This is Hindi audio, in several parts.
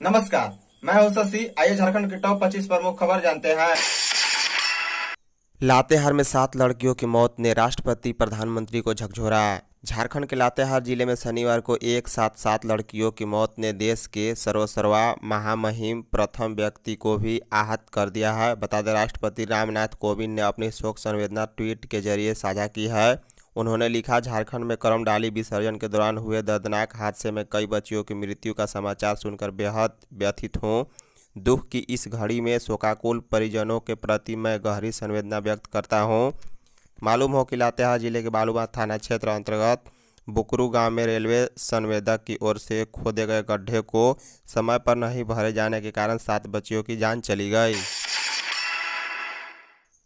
नमस्कार, मैं हूँ शशि। आइए झारखंड की टॉप 25 प्रमुख खबर जानते हैं। लातेहार में सात लड़कियों की मौत ने राष्ट्रपति प्रधानमंत्री को झकझोरा। झारखंड के लातेहार ज़िले में शनिवार को एक साथ सात लड़कियों की मौत ने देश के सर्वसर्वा महामहिम प्रथम व्यक्ति को भी आहत कर दिया है। बता दें, राष्ट्रपति रामनाथ कोविंद ने अपनी शोक संवेदना ट्वीट के ज़रिए साझा की है। उन्होंने लिखा, झारखंड में करमडाली विसर्जन के दौरान हुए दर्दनाक हादसे में कई बच्चियों की मृत्यु का समाचार सुनकर बेहद व्यथित हूँ। दुख की इस घड़ी में शोकाकुल परिजनों के प्रति मैं गहरी संवेदना व्यक्त करता हूँ। मालूम हो कि लातेहार ज़िले के बालूबाग थाना क्षेत्र अंतर्गत बुकरू गाँव में रेलवे संवेदक की ओर से खोदे गए गड्ढे को समय पर नहीं भरे जाने के कारण सात बच्चियों की जान चली गई।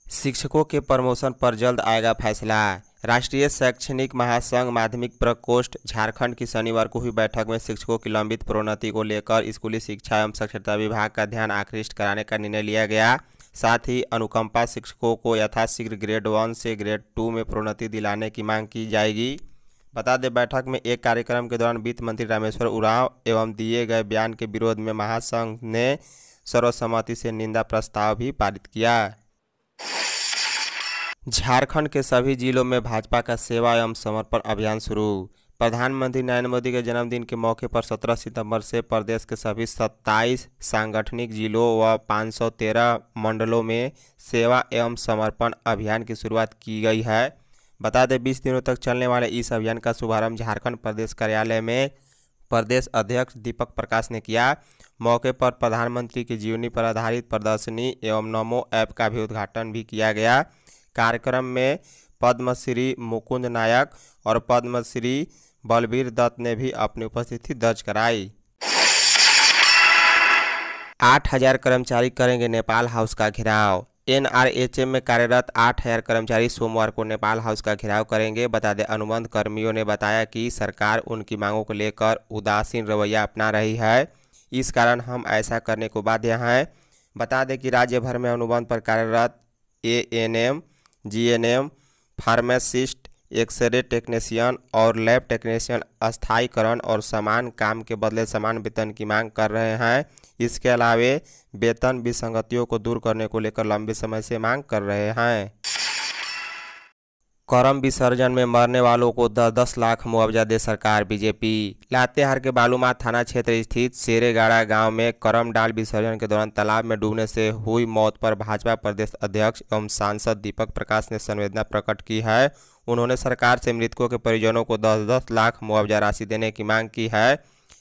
शिक्षकों के प्रमोशन पर जल्द आएगा फैसला। राष्ट्रीय शैक्षणिक महासंघ माध्यमिक प्रकोष्ठ, झारखंड की शनिवार को हुई बैठक में शिक्षकों की लंबित प्रोन्नति को लेकर स्कूली शिक्षा एवं साक्षरता विभाग का ध्यान आकृष्ट कराने का निर्णय लिया गया। साथ ही अनुकंपा शिक्षकों को यथाशीघ्र ग्रेड वन से ग्रेड टू में प्रोन्नति दिलाने की मांग की जाएगी। बता दें, बैठक में एक कार्यक्रम के दौरान वित्त मंत्री रामेश्वर उरांव एवं दिए गए बयान के विरोध में महासंघ ने सर्वसम्मति से निंदा प्रस्ताव भी पारित किया। झारखंड के सभी जिलों में भाजपा का सेवा एवं समर्पण अभियान शुरू। प्रधानमंत्री नरेंद्र मोदी के जन्मदिन के मौके पर 17 सितंबर से प्रदेश के सभी 27 सांगठनिक जिलों व 513 मंडलों में सेवा एवं समर्पण अभियान की शुरुआत की गई है। बता दें 20 दिनों तक चलने वाले इस अभियान का शुभारंभ झारखंड प्रदेश कार्यालय में प्रदेश अध्यक्ष दीपक प्रकाश ने किया। मौके पर प्रधानमंत्री की जीवनी पर आधारित प्रदर्शनी एवं नमो ऐप का भी उद्घाटन भी किया गया। कार्यक्रम में पद्मश्री मुकुंद नायक और पद्मश्री बलबीर दत्त ने भी अपनी उपस्थिति दर्ज कराई। आठ हज़ार कर्मचारी करेंगे नेपाल हाउस का घेराव। एनआरएचएम में कार्यरत आठ हज़ार कर्मचारी सोमवार को नेपाल हाउस का घेराव करेंगे। बता दें, अनुबंध कर्मियों ने बताया कि सरकार उनकी मांगों को लेकर उदासीन रवैया अपना रही है। इस कारण हम ऐसा करने को बाध्य हैं। बता दें कि राज्य भर में अनुबंध पर कार्यरत A N M G N M pharmacist, x ray technician और लैब टेक्नीशियन अस्थायीकरण और समान काम के बदले समान वेतन की मांग कर रहे हैं। इसके अलावे वेतन विसंगतियों को दूर करने को लेकर लंबे समय से मांग कर रहे हैं। करम विसर्जन में मरने वालों को दस दस लाख मुआवजा दे सरकार बीजेपी। लातेहार के बालूमाथ थाना क्षेत्र स्थित शेरेगाड़ा गाँव में करम डाल विसर्जन के दौरान तालाब में डूबने से हुई मौत पर भाजपा प्रदेश अध्यक्ष एवं सांसद दीपक प्रकाश ने संवेदना प्रकट की है। उन्होंने सरकार से मृतकों के परिजनों को दस दस लाख मुआवजा राशि देने की मांग की है।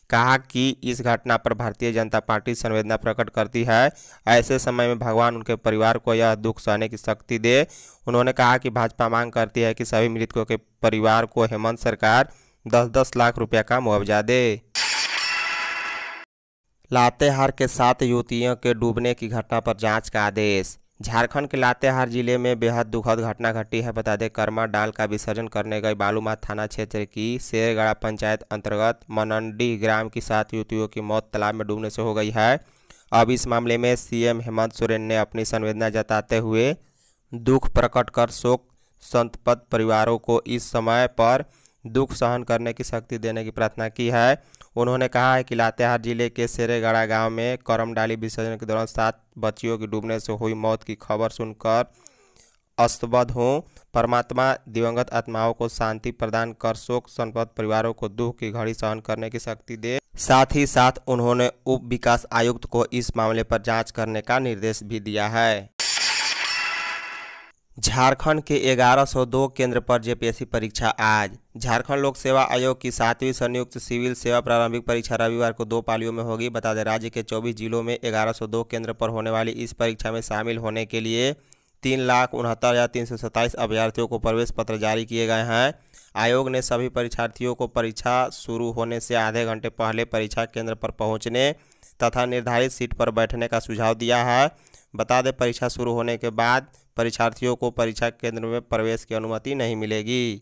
कहा कि इस घटना पर भारतीय जनता पार्टी संवेदना प्रकट करती है। ऐसे समय में भगवान उनके परिवार को यह दुख सहने की शक्ति दे। उन्होंने कहा कि भाजपा मांग करती है कि सभी मृतकों के परिवार को हेमंत सरकार दस दस लाख रुपया का मुआवजा दे। लातेहार के सात युवतियों के डूबने की घटना पर जाँच का आदेश। झारखंड के लातेहार ज़िले में बेहद दुखद घटना घटी है। बता दें, कर्मा डाल का विसर्जन करने गए बालूमाथ थाना क्षेत्र की शेरगढ़ा पंचायत अंतर्गत मनंडी ग्राम की सात युवतियों की मौत तालाब में डूबने से हो गई है। अब इस मामले में सीएम हेमंत सोरेन ने अपनी संवेदना जताते हुए दुख प्रकट कर शोक संतपत परिवारों को इस समय पर दुख सहन करने की शक्ति देने की प्रार्थना की है। उन्होंने कहा है कि लातेहार ज़िले के शेरेगढ़ा गाँव में करमडाली विसर्जन के दौरान सात बच्चियों की डूबने से हुई मौत की खबर सुनकर अस्तबद्ध हूँ। परमात्मा दिवंगत आत्माओं को शांति प्रदान कर शोक संपत्त परिवारों को दुख की घड़ी सहन करने की शक्ति दे। साथ ही साथ उन्होंने उप विकास आयुक्त को इस मामले पर जाँच करने का निर्देश भी दिया है। झारखंड के 1102 केंद्र पर जेपीएससी परीक्षा आज। झारखंड लोक सेवा आयोग की सातवीं संयुक्त सिविल सेवा प्रारंभिक परीक्षा रविवार को दो पालियों में होगी। बता दें, राज्य के 24 जिलों में 1102 केंद्र पर होने वाली इस परीक्षा में शामिल होने के लिए तीन लाख उनहत्तर हज़ार तीन सौ सत्ताईस अभ्यर्थियों को प्रवेश पत्र जारी किए गए हैं। आयोग ने सभी परीक्षार्थियों को परीक्षा शुरू होने से आधे घंटे पहले परीक्षा केंद्र पर पहुँचने तथा निर्धारित सीट पर बैठने का सुझाव दिया है। बता दें, परीक्षा शुरू होने के बाद परीक्षार्थियों को परीक्षा केंद्र में प्रवेश की अनुमति नहीं मिलेगी।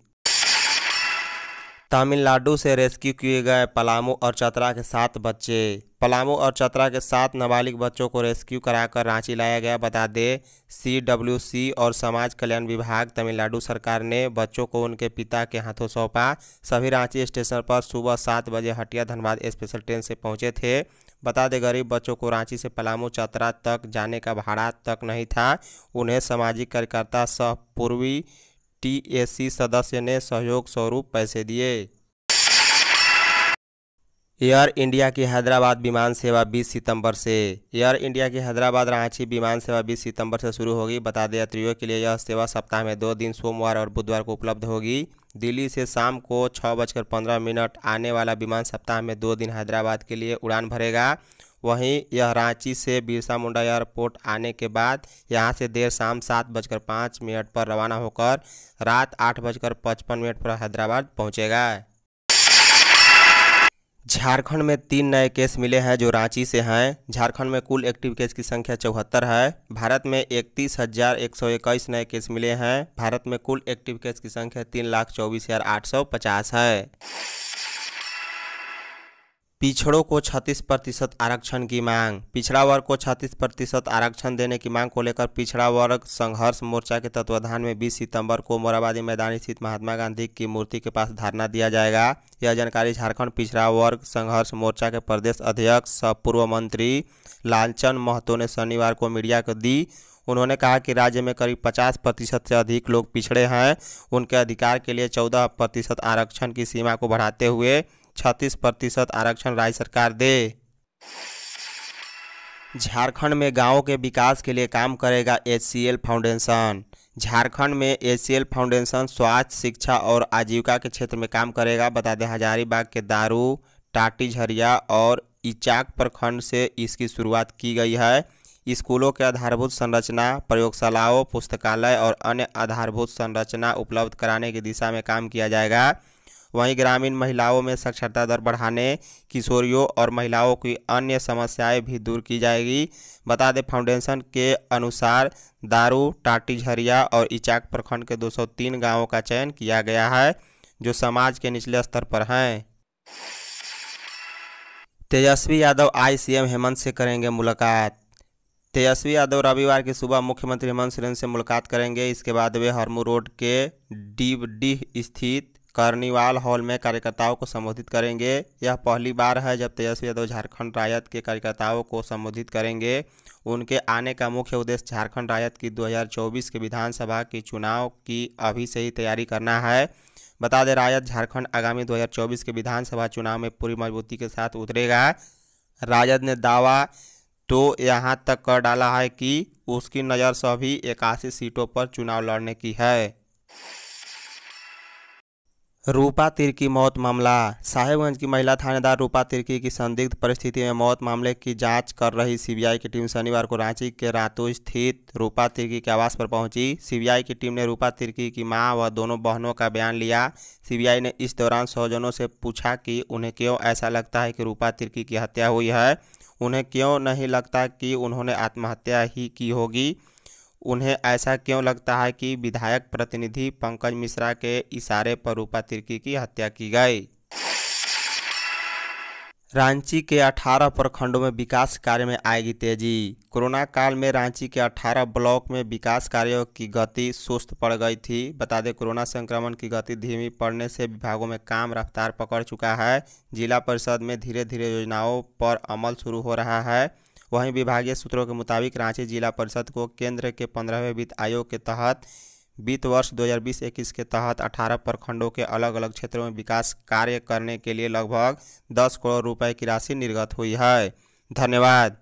तमिलनाडु से रेस्क्यू किए गए पलामू और चतरा के सात बच्चे। पलामू और चतरा के सात नाबालिग बच्चों को रेस्क्यू कराकर रांची लाया गया, बता दें सी डब्ल्यू सी और समाज कल्याण विभाग, तमिलनाडु सरकार ने बच्चों को उनके पिता के हाथों सौंपा। सभी रांची स्टेशन पर सुबह सात बजे हटिया धनबाद स्पेशल ट्रेन से पहुँचे थे। बता दें, गरीब बच्चों को रांची से पलामू चतरा तक जाने का भाड़ा तक नहीं था। उन्हें सामाजिक कार्यकर्ता सह पूर्वी टीएसी सदस्य ने सहयोग स्वरूप पैसे दिए। एयर इंडिया की हैदराबाद विमान सेवा 20 सितंबर से। एयर इंडिया की हैदराबाद रांची विमान सेवा 20 सितंबर से शुरू होगी। बता दें, यात्रियों के लिए यह सेवा सप्ताह में दो दिन, सोमवार और बुधवार को उपलब्ध होगी। दिल्ली से शाम को छः बजकर पंद्रह मिनट आने वाला विमान सप्ताह में दो दिन हैदराबाद के लिए उड़ान भरेगा। वहीं यह रांची से बिरसा मुंडा एयरपोर्ट आने के बाद यहाँ से देर शाम सात बजकर पाँच मिनट पर रवाना होकर रात आठ बजकर पचपन मिनट पर हैदराबाद पहुंचेगा। झारखंड में तीन नए केस मिले हैं जो रांची से हैं। झारखंड में कुल एक्टिव केस की संख्या चौहत्तर है। भारत में इकतीस हज़ार एक सौ इक्कीस नए केस मिले हैं। भारत में कुल एक्टिव केस की संख्या तीन लाख चौबीस हज़ार आठ सौ पचास है। पिछड़ों को 36 प्रतिशत आरक्षण की मांग। पिछड़ा वर्ग को 36 प्रतिशत आरक्षण देने की मांग को लेकर पिछड़ा वर्ग संघर्ष मोर्चा के तत्वाधान में 20 सितंबर को मोराबादी मैदान स्थित महात्मा गांधी की मूर्ति के पास धरना दिया जाएगा। यह जानकारी झारखंड पिछड़ा वर्ग संघर्ष मोर्चा के प्रदेश अध्यक्ष सह पूर्व मंत्री लालचंद महतो ने शनिवार को मीडिया को दी। उन्होंने कहा कि राज्य में करीब 50 प्रतिशत से अधिक लोग पिछड़े हैं। उनके अधिकार के लिए 14 प्रतिशत आरक्षण की सीमा को बढ़ाते हुए छत्तीस प्रतिशत आरक्षण राज्य सरकार दे। झारखंड में गाँवों के विकास के लिए काम करेगा एच फाउंडेशन। झारखंड में एच फाउंडेशन स्वास्थ्य, शिक्षा और आजीविका के क्षेत्र में काम करेगा, बता दें। हजारीबाग के दारू, टाटी, झरिया और इचाक प्रखंड से इसकी शुरुआत की गई है। स्कूलों के आधारभूत संरचना, प्रयोगशालाओं, पुस्तकालय और अन्य आधारभूत संरचना उपलब्ध कराने की दिशा में काम किया जाएगा। वहीं ग्रामीण महिलाओं में साक्षरता दर बढ़ाने, किशोरियों और महिलाओं की अन्य समस्याएँ भी दूर की जाएगी। बता दें, फाउंडेशन के अनुसार दारू, टाटी झरिया और इचाक प्रखंड के 203 गाँवों का चयन किया गया है, जो समाज के निचले स्तर पर हैं। तेजस्वी यादव आई सीएम हेमंत से करेंगे मुलाकात। तेजस्वी यादव रविवार की सुबह मुख्यमंत्री हेमंत सोरेन से मुलाकात करेंगे। इसके बाद वे हरमू रोड के डीबडीह स्थित कर्निवाल हॉल में कार्यकर्ताओं को संबोधित करेंगे। यह पहली बार है जब तेजस्वी यादव झारखंड रायत के कार्यकर्ताओं को संबोधित करेंगे। उनके आने का मुख्य उद्देश्य झारखंड रायत की 2024 के विधानसभा के चुनाव की अभी से ही तैयारी करना है। बता दें, रायत झारखंड आगामी 2024 के विधानसभा चुनाव में पूरी मजबूती के साथ उतरेगा। राजद ने दावा तो यहाँ तक कर डाला है कि उसकी नज़र सभी इक्यासी सीटों पर चुनाव लड़ने की है। रूपा तिर की मौत मामला। साहेबगंज की महिला थानेदार रूपा तिर्की की संदिग्ध परिस्थिति में मौत मामले की जाँच कर रही सीबीआई की टीम शनिवार को रांची के रातू स्थित रूपा तिर्की के आवास पर पहुँची। सीबीआई की टीम ने रूपा तिर्की की माँ व दोनों बहनों का बयान लिया। सीबीआई ने इस दौरान स्वजनों से पूछा कि उन्हें क्यों ऐसा लगता है कि रूपा तिर्की की हत्या हुई है? उन्हें क्यों नहीं लगता कि उन्होंने आत्महत्या ही की होगी? उन्हें ऐसा क्यों लगता है कि विधायक प्रतिनिधि पंकज मिश्रा के इशारे पर रूपा तिर्की की हत्या की गई? रांची के 18 प्रखंडों में विकास कार्य में आएगी तेज़ी। कोरोना काल में रांची के 18 ब्लॉक में विकास कार्यों की गति सुस्त पड़ गई थी। बता दें, कोरोना संक्रमण की गति धीमी पड़ने से विभागों में काम रफ्तार पकड़ चुका है। जिला परिषद में धीरे धीरे योजनाओं पर अमल शुरू हो रहा है। वहीं विभागीय सूत्रों के मुताबिक रांची जिला परिषद को केंद्र के पंद्रहवें वित्त आयोग के तहत वित्त वर्ष 2020-21 के तहत 18 प्रखंडों के अलग अलग क्षेत्रों में विकास कार्य करने के लिए लगभग 10 करोड़ रुपए की राशि निर्गत हुई है। धन्यवाद।